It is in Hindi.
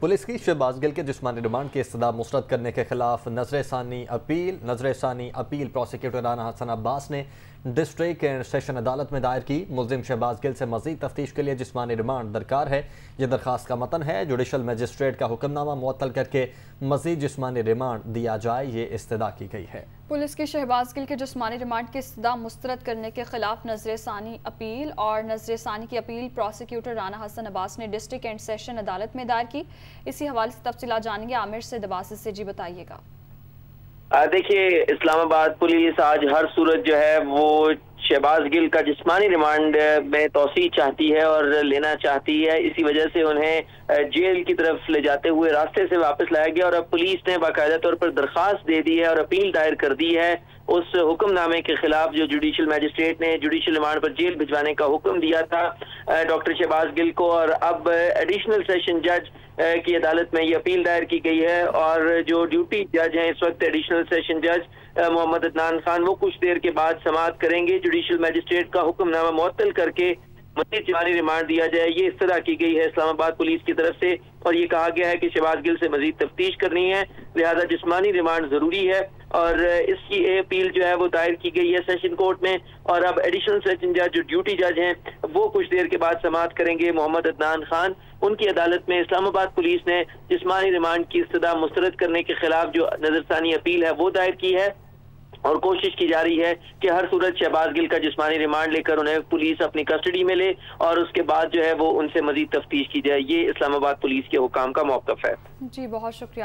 पुलिस की शहबाज गिल के जिसमानी रिमांड की इस्तः मुस्रद करने के खिलाफ नज़र षानी अपील, नज़र षानी अपील। प्रोसिक्यूटर राना हसन अब्बास ने डिस्ट्रिक्ट एंड सेशन अदालत में दायर की मुलिम शहबाज गिल से मजीद तफ्तीश के लिए जिसमानी रिमांड दरकार है। यह दरखास्त का मतन है। जुडिशल मजिस्ट्रेट का हुक्मनामा मुअत्तल करके मजीद जिसमानी रिमांड दिया जाए। ये इस्तः की गई है। पुलिस की शहबाज गिल के जिसमानी रिमांड की इस्तः मुस्तरद करने के खिलाफ नज़र षानी अपील और नज़र षानी की अपील प्रोसिक्यूटर राना हसन अब्बास ने डिस्ट्रिक्ट एंड सेशन अदालत में दायर की। इसी हवाले से तफसीला जानेंगे। आमिर से दबासी से जी बताइएगा। देखिए, इस्लामाबाद पुलिस आज हर सूरत जो है वो शहबाज गिल का जिस्मानी रिमांड में तोसी चाहती है और लेना चाहती है। इसी वजह से उन्हें जेल की तरफ़ ले जाते हुए रास्ते से वापस लाया गया और अब पुलिस ने बाकायदा तौर पर दरख्वास्त दे दी है और अपील दायर कर दी है उस हुक्मनामे के खिलाफ जो जुडिशल मजिस्ट्रेट ने जुडिशल रिमांड पर जेल भिजवाने का हुक्म दिया था डॉक्टर शहबाज गिल को, और अब एडिशनल सेशन जज की अदालत में ये अपील दायर की गई है, और जो ड्यूटी जज हैं, इस वक्त एडिशनल सेशन जज मोहम्मद अदनान खान, वो कुछ देर के बाद समाप्त करेंगे। जुडिशल मजिस्ट्रेट का हुक्मनामा मुअत्तल करके मजीद जारी रिमांड दिया जाए, ये इस तरह की गई है इस्लामाबाद पुलिस की तरफ़ से, और ये कहा गया है कि शहबाज गिल से मजीद तफ्तीश करनी है। लिहाजा जिसमानी रिमांड ज़रूरी है। और इसकी अपील जो है वो दायर की गई है सेशन कोर्ट में। और अब एडिशनल सेशन जज जो ड्यूटी जज हैं, वो कुछ देर के बाद समाप्त करेंगे मोहम्मद अदनान खान। उनकी अदालत में इस्लामाबाद पुलिस ने जिसमानी रिमांड की इस्तः मुस्तरद करने के खिलाफ जो नजरसानी अपील है, वो दायर की है। और कोशिश की जा रही है कि हर सूरत शहबाज गिल का जिसमानी रिमांड लेकर उन्हें पुलिस अपनी कस्टडी में ले और उसके बाद जो है वो उनसे मजीद तफ्तीश की जाए। ये इस्लामाबाद पुलिस के हुकाम का मौकफ है। जी, बहुत शुक्रिया।